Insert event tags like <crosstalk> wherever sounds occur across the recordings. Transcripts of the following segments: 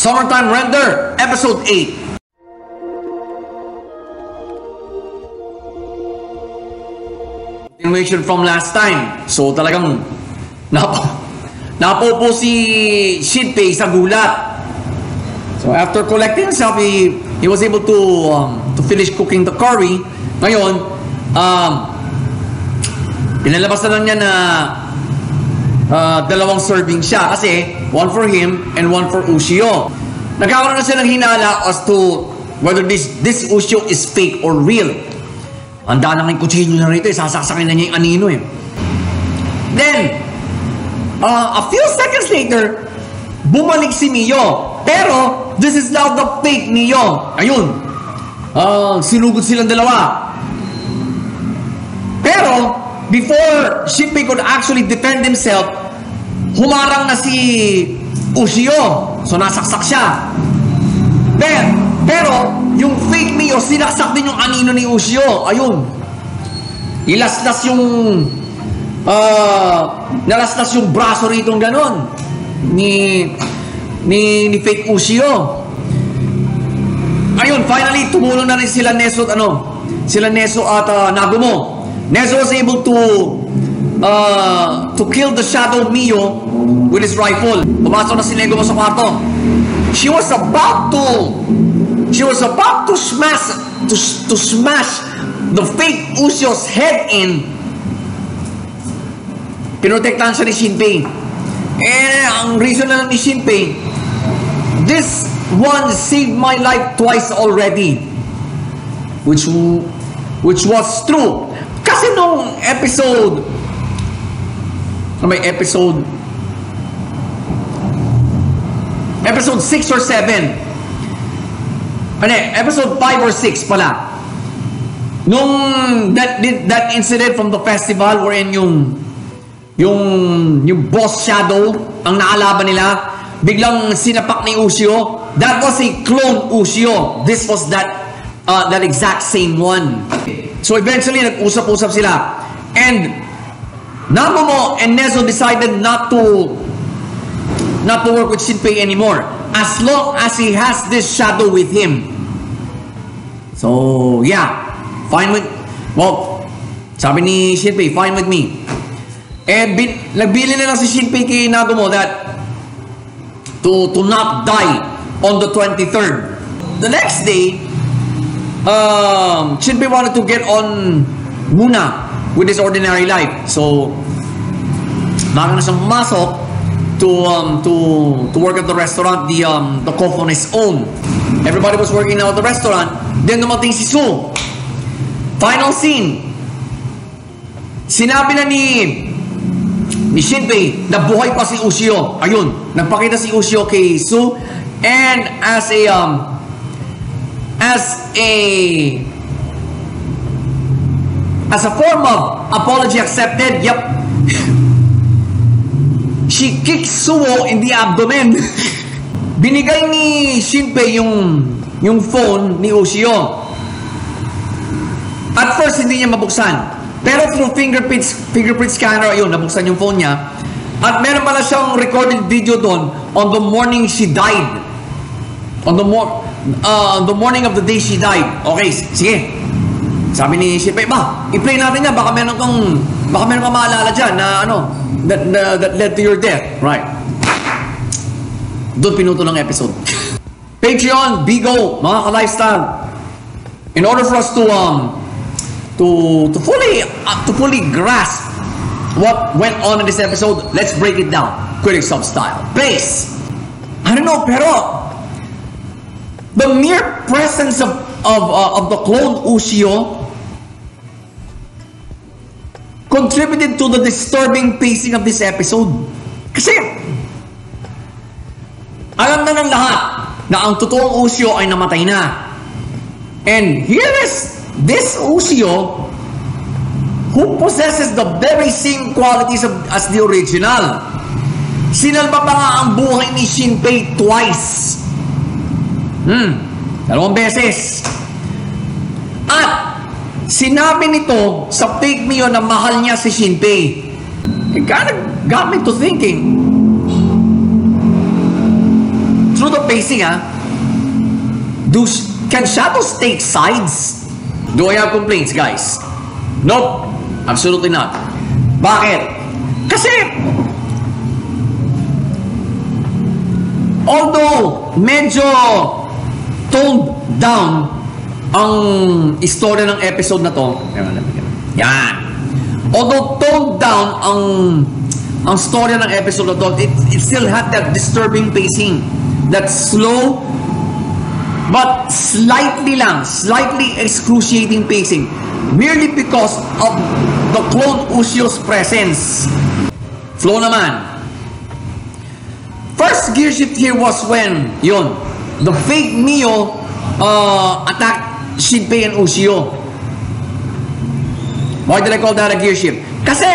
Summertime Render, Episode 8. Continuation from last time. So talagang nap napo po si Shinpei sa gulat. So after collecting himself, he, he was able to um, to finish cooking the curry. Ngayon, um, pinalabas na lang niya na uh, dalawang serving siya kasi one for him and one for Ushio. Nagkakaroon na siya ng hinala as to whether this this Ushio is fake or real. Ang daan ng kutsilyo na rito, eh, sasaksakin na niya yung anino eh. Then, uh, a few seconds later, bumalik si Mio. Pero, this is now the fake Mio. Ayun. Uh, sinugod silang dalawa. Pero, before Shinpei could actually defend himself, humarang na si Ushio. So, nasaksak siya. Pero, pero, yung fake Mio, sinaksak din yung anino ni Ushio. Ayun. Ilaslas yung uh, nalaslas yung braso rito ganon ni ni ni fake Ushio. Ayun, finally tumulong na rin sila Neso at ano, sila Neso at uh, Nagumo. Neso was able to uh, to kill the shadow Mio with his rifle. Pumasok na si Negumo sa kwarto. She was about to she was about to smash to, to smash the fake Ushio's head in Pinotektahan siya ni Shinpei. Eh, ang reason na ni Shinpei, this one saved my life twice already. Which, which was true. Nung episode, ano may episode, episode 6 or 7, ano eh, episode 5 or 6 pala, nung that, that incident from the festival wherein yung yung yung boss shadow ang naalaban nila biglang sinapak ni Ushio. That was a clone Ushio. This was that uh, that exact same one so eventually nag-usap-usap sila. And Namomo and Nezo decided not to not to work with Shinpei anymore. As long as he has this shadow with him. So yeah. Fine with well sabi ni Shinpei fine with me. And bin, nagbili na lang si Shinpei kay Nagumo that to, to not die on the 23rd. The next day, um, Shinpei wanted to get on muna with his ordinary life. So, bago na siyang pumasok to, um, to, to work at the restaurant, the, um, the cook on his own. Everybody was working now at the restaurant. Then dumating si Su. Final scene. Sinabi na ni ni Shinpei na buhay pa si Ushio. Ayun, nagpakita si Ushio kay Su and as a um as a as a form of apology accepted, yep. She kicks Suo in the abdomen. <laughs> Binigay ni Shinpei yung yung phone ni Ushio. At first, hindi niya mabuksan. Pero through fingerprint, fingerprint scanner, ayun, nabuksan yung phone niya. At meron pala siyang recorded video doon on the morning she died. On the, mor uh, the morning of the day she died. Okay, sige. Sabi ni Shinpei, ba, i-play natin yan. Baka meron kang, baka meron kang maalala dyan na ano, that, na, that led to your death. Right. Doon pinuto ng episode. <laughs> Patreon, Bigo, mga ka-lifestyle. In order for us to um, to to fully uh, to fully grasp what went on in this episode, let's break it down. Critic sub style. Base. I don't know, pero the mere presence of of uh, of the clone Ushio contributed to the disturbing pacing of this episode. Kasi alam na ng lahat na ang totoong Ushio ay namatay na. And here is this Ushio who possesses the very same qualities of, as the original. Sinalba pa nga ang buhay ni Shinpei twice. Hmm, dalawang beses. At sinabi nito sa fake Mio na mahal niya si Shinpei. It kind of got me to thinking. through the pacing, ah, do, can shadows take sides? Do I have complaints, guys? Nope. Absolutely not. Bakit? Kasi, although medyo toned down ang istorya ng episode na to, yan. Although toned down ang ang storya ng episode na to, it, it still had that disturbing pacing. That slow, but slightly lang, slightly excruciating pacing. Merely because of the clone Usio's presence. Flow naman. First gear shift here was when, yun, the fake Mio uh, attacked Shinpei and Usio. Why did I call that a gear shift? Kasi,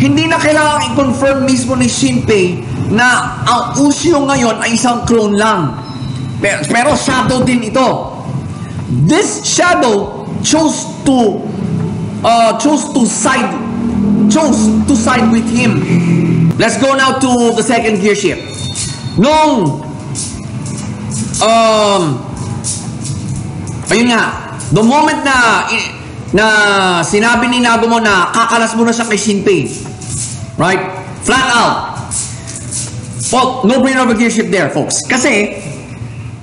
hindi na kailangan i-confirm mismo ni Shinpei na ang Usio ngayon ay isang clone lang. Pero, pero shadow din ito. This shadow chose to uh, chose to side chose to side with him. Let's go now to the second gear shift. Nung um ayun nga, the moment na na sinabi ni Nagumo na kakalas mo na siya kay Shinpei. Right? Flat out. Well, no brainer of shift there, folks. Kasi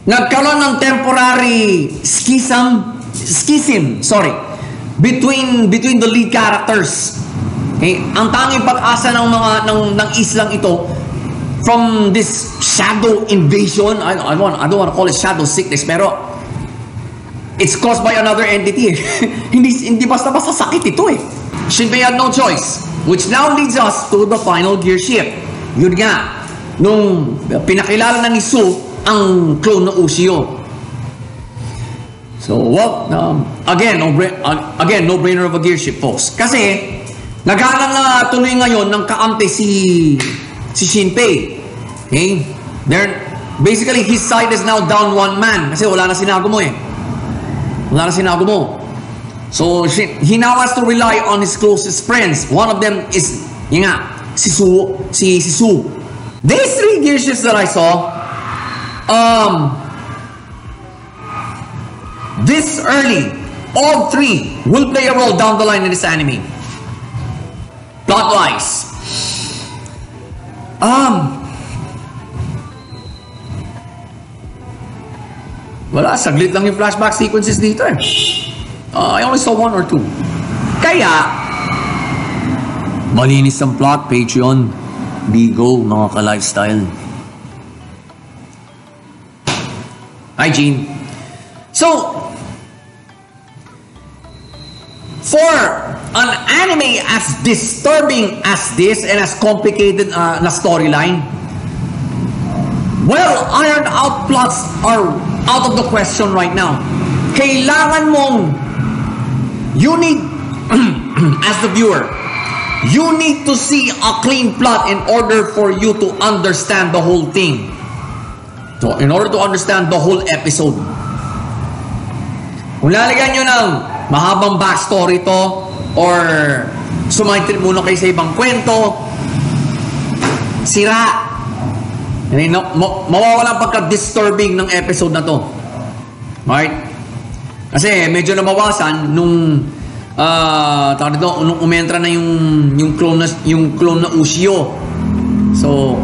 nagkaroon ng temporary schism, schism, sorry, between between the lead characters. Okay? Ang tanging pag-asa ng mga ng ng islang ito from this shadow invasion, I, I, want, I don't want to call it shadow sickness, pero it's caused by another entity. <laughs> hindi hindi basta-basta sakit ito eh. Shinpei had no choice, which now leads us to the final gear shift. Yun nga, nung pinakilala na ni Su ang clone ng Ushio. So, well, um, again, no, uh, again, no-brainer of a gear shift, folks. Kasi, naghalang na tuloy ngayon ng kaampi si si Shinpei. Okay? They're, basically, his side is now down one man. Kasi wala na sinago mo eh. Wala na sinago mo. So, he now has to rely on his closest friends. One of them is, yun nga, si Su, si, si Su. These three gear shifts that I saw, um, this early, all three will play a role down the line in this anime. Plot-wise. Um, wala, saglit lang yung flashback sequences dito eh. Uh, I only saw one or two. Kaya, malinis ang plot, Patreon, Bigo, mga ka-lifestyle. Hi, Gene. So, for an anime as disturbing as this and as complicated uh, na storyline, well, ironed out plots are out of the question right now. Kailangan mong, you need, <clears throat> as the viewer, you need to see a clean plot in order for you to understand the whole thing. So, in order to understand the whole episode. Kung lalagyan nyo ng mahabang backstory to or sumaintin muna kayo sa ibang kwento, sira. I mean, no, ma- mawawala pagka-disturbing ng episode na to. Right? Kasi medyo namawasan nung uh, tawag dito, nung umentra na yung yung clone na yung clone na Ushio. So,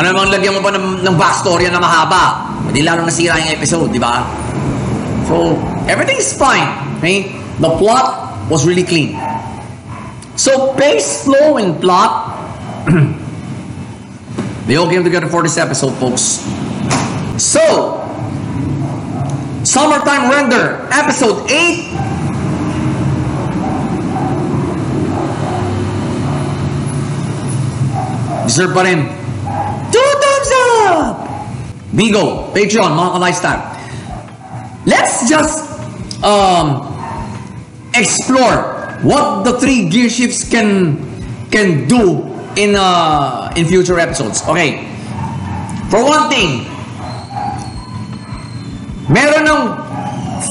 Ano namang lagyan mo pa ng, ng backstory na mahaba? Hindi lalo nasira yung episode, di ba? So, everything's fine. Okay? The plot was really clean. So, pace, flow, and plot, <clears throat> they all came together for this episode, folks. So, Summertime Render, Episode 8. Deserve pa rin Two thumbs up! Bigo, Patreon, mga ka-lifestyle. Let's just um, explore what the three gear shifts can can do in uh, in future episodes. Okay. For one thing, meron ng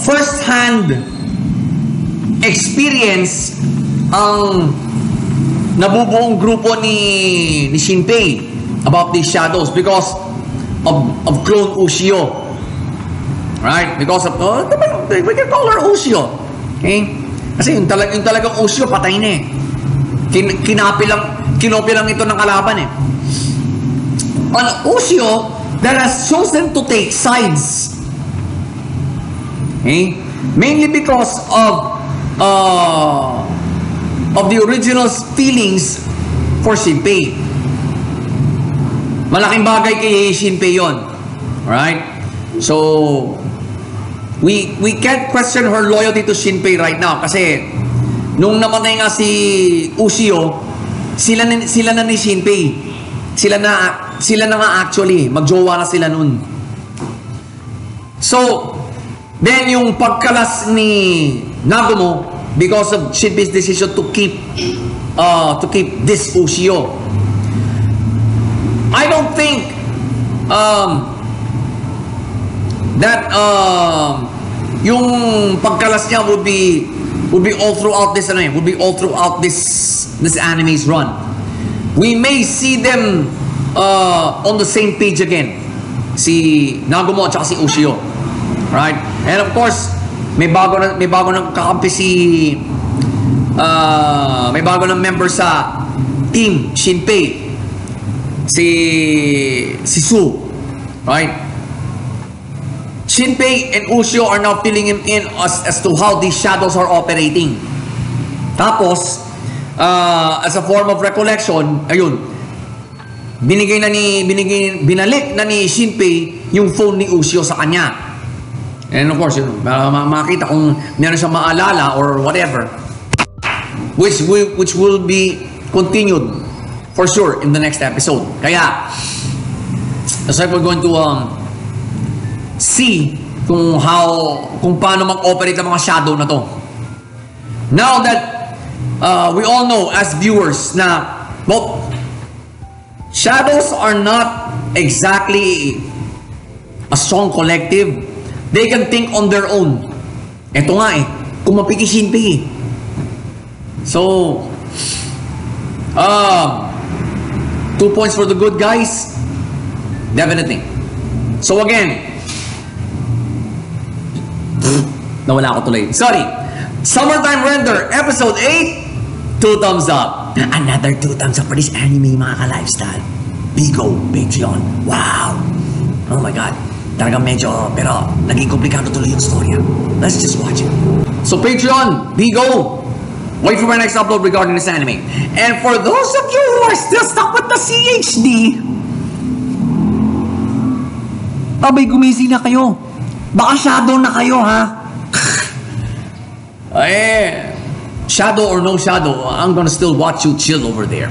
first-hand experience ang nabubuong grupo ni, ni Shinpei about these shadows because of, of clone Ushio. Right? Because of, oh, we can call her Ushio. Okay? Kasi yung, talag, yung talagang Ushio, patay na eh. Kin, kinapi lang, kinopi lang ito ng kalaban eh. On Ushio, that has chosen to take sides. Okay? Mainly because of uh, of the original feelings for Shinpei. Malaking bagay kay Shinpei yon. Alright? So, we we can't question her loyalty to Shinpei right now kasi nung namatay nga si Ushio, sila na, sila na ni Shinpei. Sila na sila na nga actually, magjowa na sila nun. So, then yung pagkalas ni Nagumo because of Shinpei's decision to keep uh, to keep this Ushio. I don't think um, that um, yung pagkalas niya would be would be all throughout this ano eh, would be all throughout this this anime's run. We may see them uh, on the same page again. Si Nagumo at si Ushio. Right? And of course, may bago na may bago nang kakampi si uh, may bago ng member sa team Shinpei. Si si Su. Right? Shinpei and Ushio are now filling him in as, as to how these shadows are operating. Tapos, uh, as a form of recollection, ayun, binigay na ni, binigay, binalik na ni Shinpei yung phone ni Ushio sa kanya. And of course, yun, uh, makita kung meron siyang maalala or whatever, which will, which will be continued for sure in the next episode. Kaya, why we're going to um, see kung how kung paano mag-operate ang mga shadow na to. Now that uh, we all know as viewers na well, shadows are not exactly a strong collective. They can think on their own. Ito nga eh, kumapiki Shinpei eh. So, uh, two points for the good guys. Definitely. So again, Nawala ako tuloy. Sorry. Summertime Render, Episode 8, 2 thumbs up. Another 2 thumbs up for this anime, mga ka-lifestyle. Bigo, Patreon. Wow! Oh my God. Talagang medyo, pero naging komplikado tuloy yung story. Let's just watch it. So Patreon, Bigo, wait for my next upload regarding this anime. And for those of you who are still stuck with the CHD, abay gumising na kayo. Baka shadow na kayo, ha? Eh, shadow or no shadow, I'm gonna still watch you chill over there.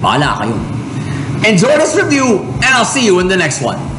Bahala kayo. Enjoy this review, and I'll see you in the next one.